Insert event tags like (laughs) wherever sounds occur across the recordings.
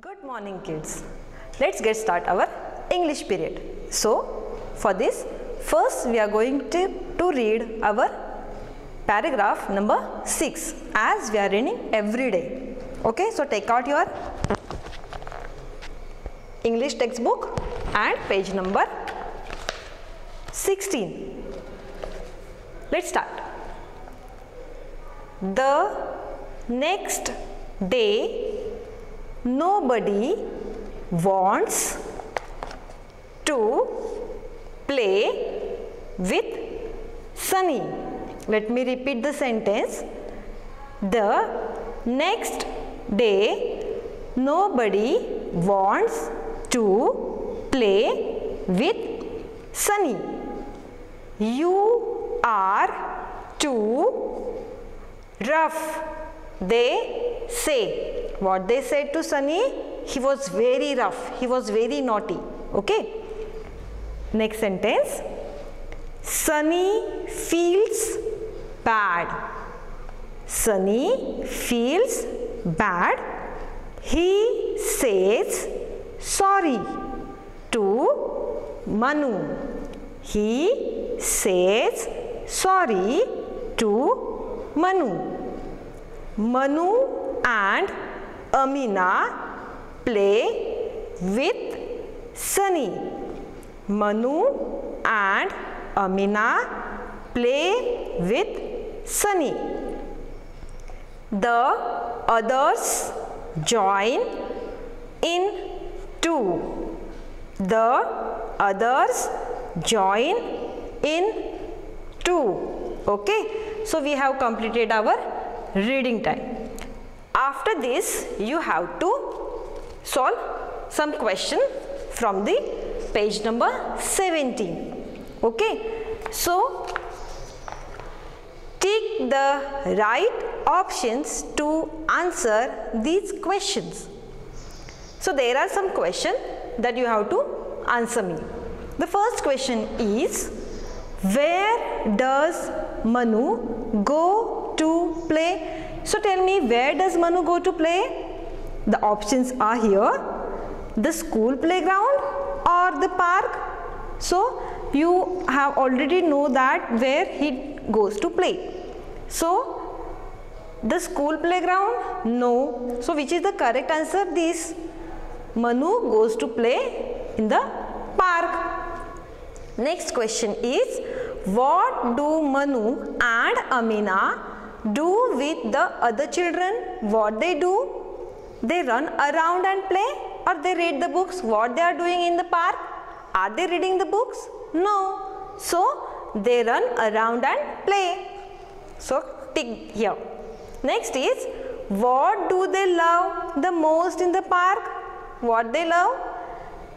Good morning kids. Let's get start our English period. So for this first we are going to, to read our paragraph number 6 as we are reading every day. Okay, so take out your English textbook and page number 16. Let's start. The next day nobody wants to play with Sunny. Let me repeat the sentence. The next day nobody wants to play with Sunny. You are too rough, they say. What they said to Sunny? He was very rough, he was very naughty. Okay. Next sentence. Sunny feels bad. Sunny feels bad. He says sorry to Manu. He says sorry to Manu. Manu and Amina play with Sunny. Manu and Amina play with Sunny. The others join in too. The others join in too. Okay. So we have completed our reading time. After this you have to solve some question from the page number 17. Okay. So take the right options to answer these questions. So there are some questions that you have to answer me. The first question is where does Manu go to play? So tell me where does Manu go to play? The options are here. The school playground or the park. So you have already know that where he goes to play. So the school playground? No. So which is the correct answer? This. Manu goes to play in the park. Next question is what do Manu and Amina do with the other children? What they do? They run around and play or they read the books? What they are doing in the park? Are they reading the books? No. So they run around and play. So tick here. Next is what do they love the most in the park? What they love?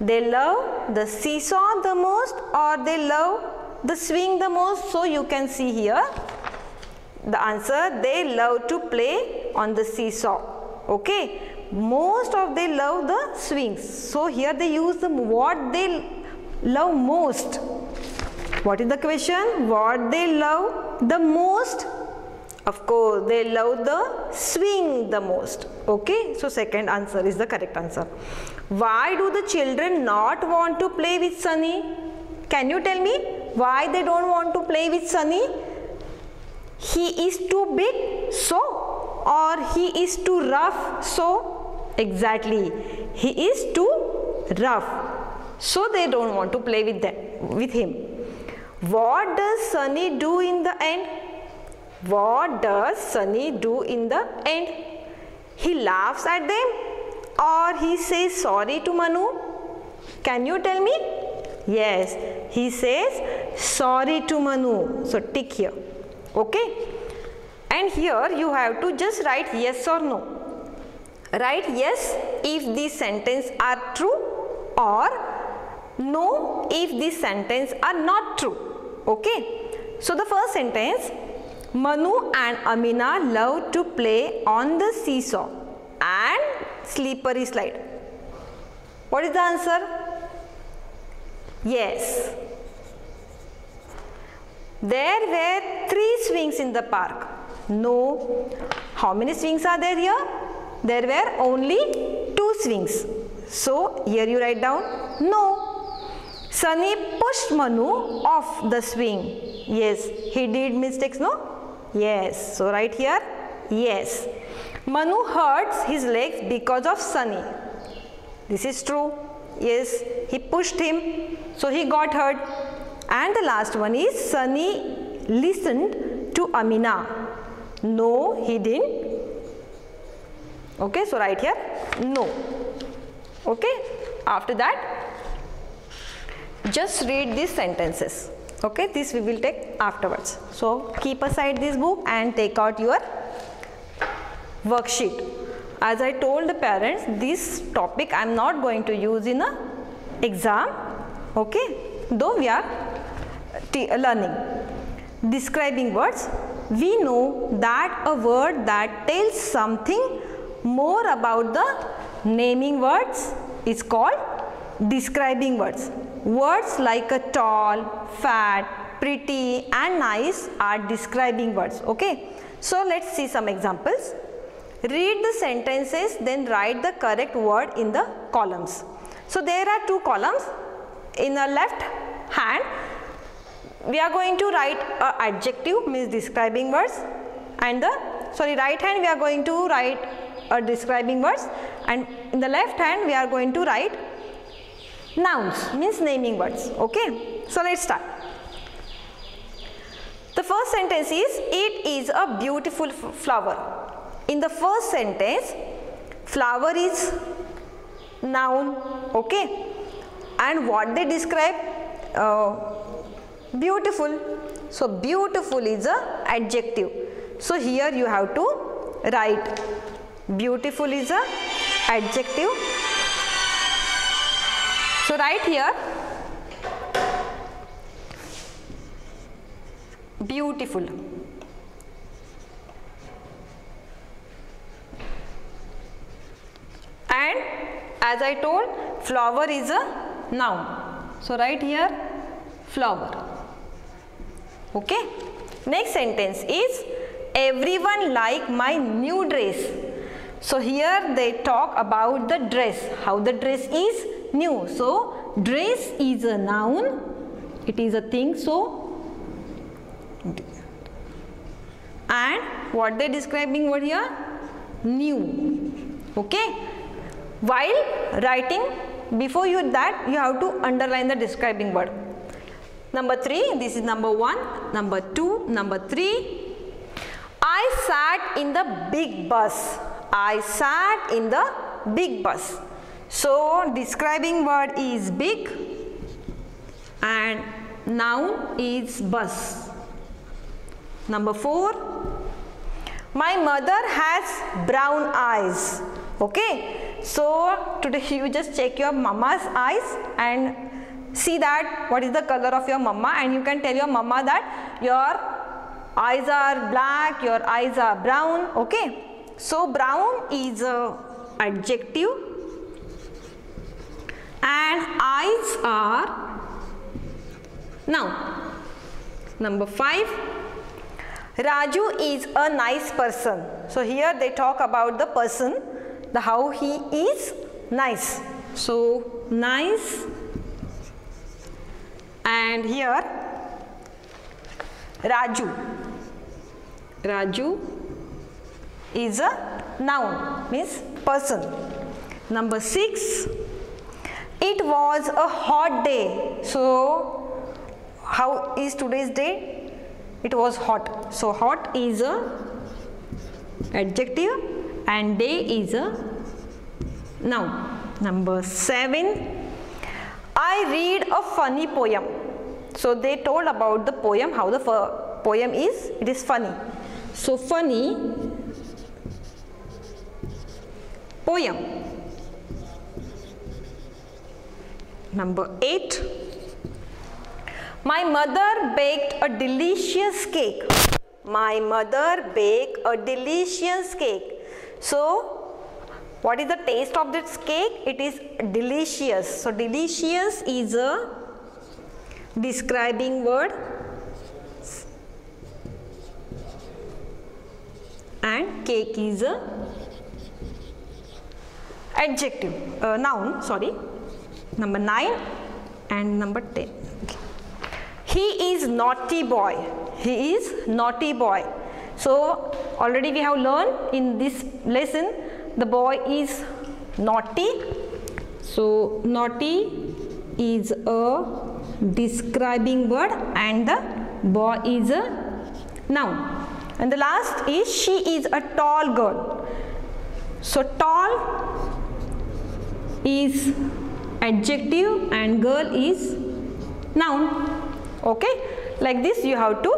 They love the seesaw the most or they love the swing the most. So you can see here the answer they love to play on the seesaw. Okay. Most of they love the swings. So here they use the what they love most. What is the question? What they love the most? Of course, they love the swing the most. Okay, so second answer is the correct answer. Why do the children not want to play with Sunny? Can you tell me why they don't want to play with Sunny? He is too big, so or he is too rough, so exactly he is too rough, so they don't want to play with them with him. What does Sunny do in the end? What does Sunny do in the end? He laughs at them or he says sorry to Manu? Can you tell me? Yes, he says sorry to Manu. So tick here. Okay. And here you have to just write yes or no. Write yes if these sentences are true or no if these sentences are not true. Okay. So the first sentence Manu and Amina love to play on the seesaw and slippery slide. What is the answer? Yes. There were three swings in the park. No. How many swings are there here? There were only two swings. So here you write down no. Sunny pushed Manu off the swing. Yes, he did mistakes, no? Yes. So right here, yes. Manu hurts his legs because of Sunny. This is true. Yes, he pushed him, so he got hurt. And the last one is Sunny listened to Amina. No, he didn't. Okay, so right here, no. Okay, after that, just read these sentences. Okay, this we will take afterwards. So keep aside this book and take out your worksheet. As I told the parents, this topic I am not going to use in a exam. Okay, though we are learning. Describing words, we know that a word that tells something more about the naming words is called describing words. Words like a tall, fat, pretty and nice are describing words. Okay. So let's see some examples. Read the sentences then write the correct word in the columns. So there are two columns. In the left hand we are going to write a adjective means describing words and the sorry right hand we are going to write a describing words and in the left hand we are going to write nouns means naming words okay? So let's start. The first sentence is it is a beautiful flower. In the first sentence flower is noun okay? And what they describe uh, beautiful. So beautiful is a adjective. So here you have to write. Beautiful is a adjective. So write here. Beautiful. And as I told flower is a noun. So write here flower. Okay. Next sentence is everyone like my new dress. So here they talk about the dress, how the dress is new. So dress is a noun, it is a thing so and what they describing over here? New. Okay. While writing before you that you have to underline the describing word. Number 3 this is number 1, number 2, number 3 I sat in the big bus. I sat in the big bus. So describing word is big and noun is bus. Number 4 my mother has brown eyes. Okay. So today (laughs) you just check your mama's eyes and see that what is the color of your mama and you can tell your mama that your eyes are black, your eyes are brown. Okay. So brown is a adjective and eyes are noun. Number 5 Raju is a nice person. So here they talk about the person, the how he is nice. So nice and here Raju. Raju is a noun means person. Number 6 it was a hot day. So how is today's day? it was hot. So hot is a adjective and day is a noun. Number 7 I read a funny poem. So they told about the poem how the poem is it is funny. So funny poem. Number 8 my mother baked a delicious cake. My mother baked a delicious cake. So, what is the taste of this cake? It is delicious. So, delicious is a describing word and cake is a adjective uh, noun sorry number 9 and number 10 okay. he is naughty boy he is naughty boy so already we have learned in this lesson the boy is naughty. So naughty is a describing word and the boy is a noun. And the last is she is a tall girl. So tall is adjective and girl is noun. Okay? Like this you have to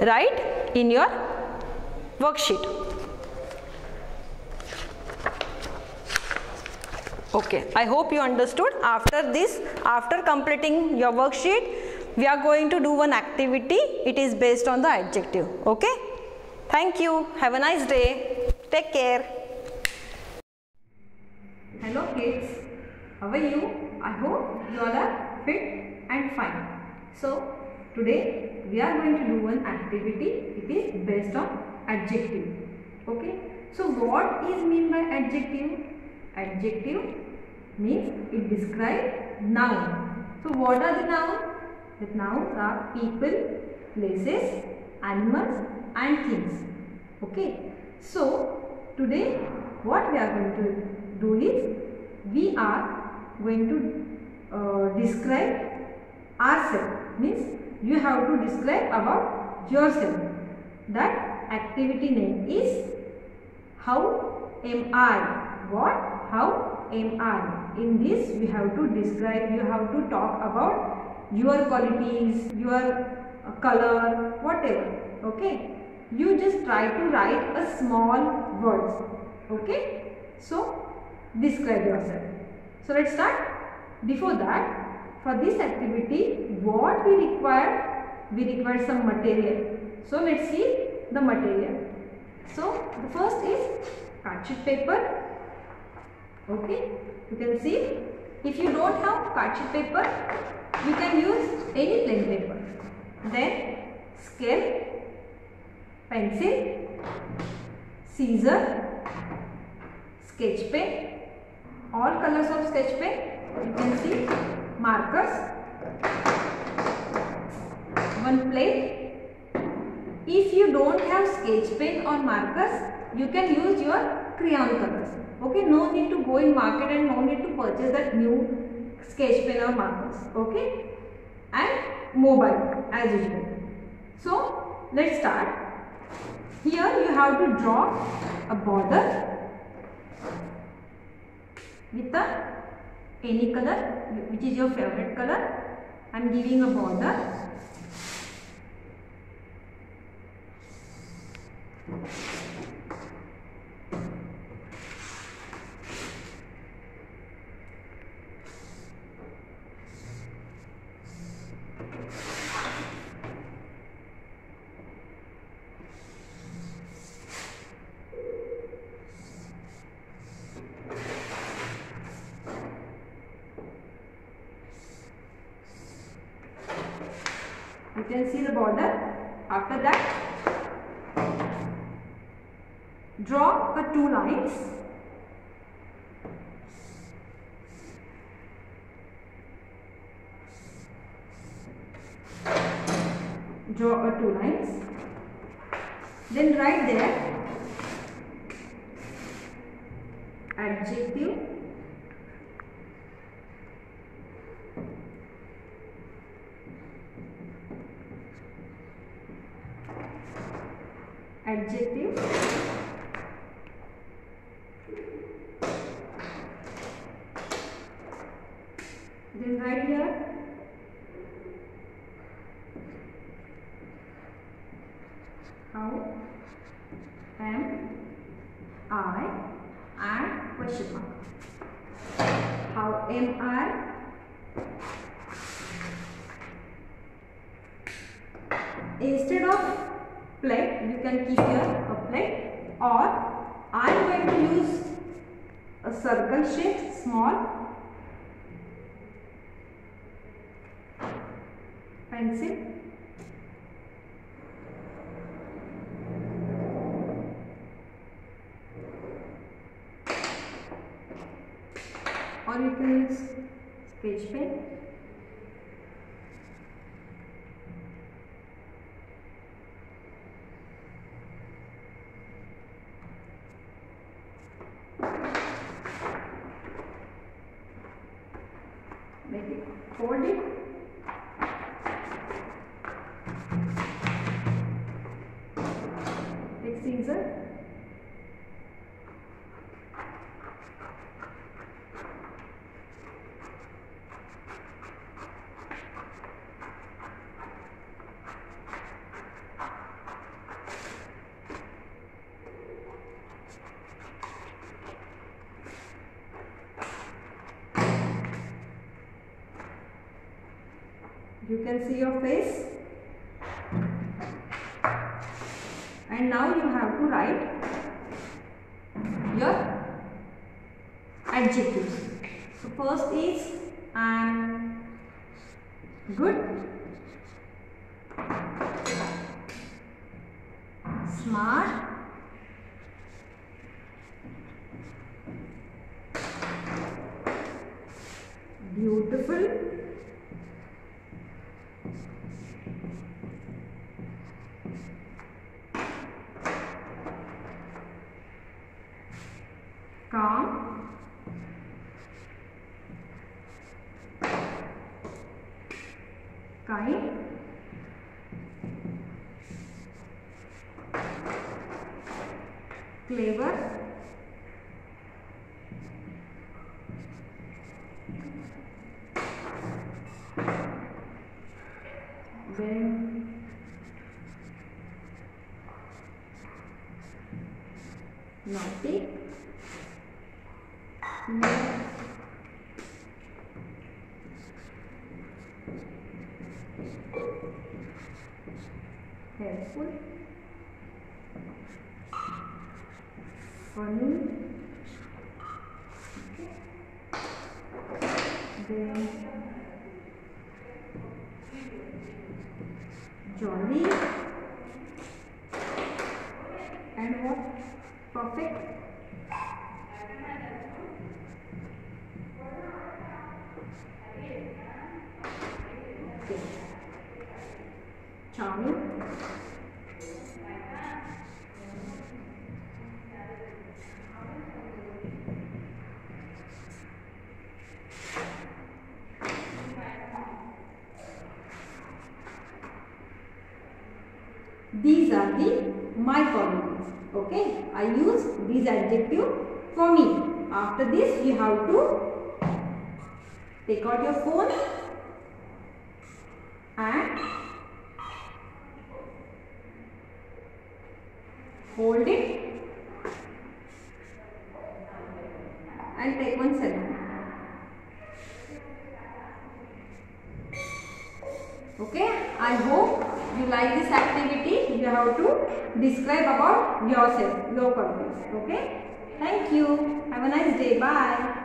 write in your worksheet okay. I hope you understood. After this after completing your worksheet we are going to do one activity. It is based on the adjective. Okay? Thank you. Have a nice day. Take care. Hello kids. How are you? I hope you all are fit and fine. So today we are going to do one activity. It is based on adjective. Okay? So what is mean by adjective? Adjective means it describes noun. So what are the noun the nouns are people places animals and things. Okay. So today what we are going to do is we are going to uh, describe ourselves. Means you have to describe about yourself. That activity name is how am I? What? How I in this we have to describe you have to talk about your qualities your uh, color whatever okay? You just try to write a small words okay? So describe yourself. So let's start. Before that for this activity what we require? We require some material. So let's see the material. So the first is card sheet paper okay? You can see. If you don't have sheet paper you can use any plain paper. Then scale pencil scissor sketch pen all colors of sketch pen. You can see markers one plate. If you don't have sketch pen or markers you can use your crayon colors okay no need to go in market and no need to purchase that new sketch pen or markers. Okay? And mobile as usual. So let's start. Here you have to draw a border with a any color which is your favorite color. I am giving a border. you can see the border after that draw the two lines draw a two lines then write there adjective adjective. Then right here. How am I and question mark? How am I instead of plate. You can keep a plate. Or I am going to use a circle shape small pencil or you can use sketch pen. Make it fold it you can see your face. And now you have to write your adjectives. So first is I am good naughty helpful funny then jolly and what perfect Okay. These are the my qualities. Okay. I use these adjective for me. After this you have to take out your phone and hold it and take one selfie. Okay, I hope you like this activity. You have to describe about yourself, your qualities. Okay, thank you. Have a nice day. Bye.